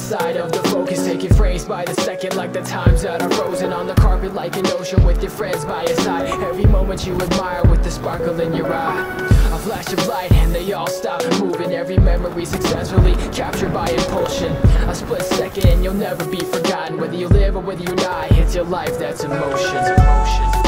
side of the focus Taking frames by the second like the times that are frozen On the carpet like an ocean with your friends by your side. Every moment you admire with the sparkle in your eye. A flash of light and they all stop moving Every memory successfully captured by impulsion. A split second and you'll never be forgotten Whether you live or whether you die It's your life that's emotion, emotion.